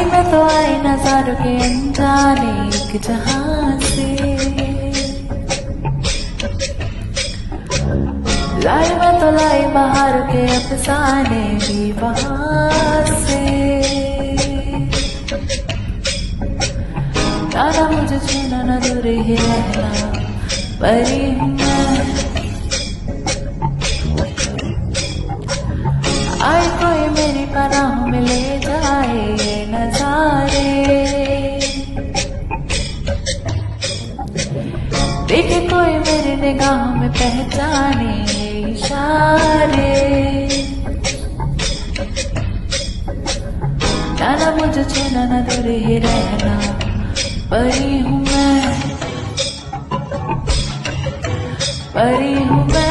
लाई मैं तो आई नजारों के अनजाने एक जहाँ से लाई मैं तो लाई बाहर के अफसाने भी वहाँ से दादा मुझे छूना न दूर ही रहना परी मैं आए देखे कोई मेरी निगाह में पहचाने इशारे। नाना मुझे छूना ना दूर ही रहना परी हूँ मैं। परी हूँ मैं।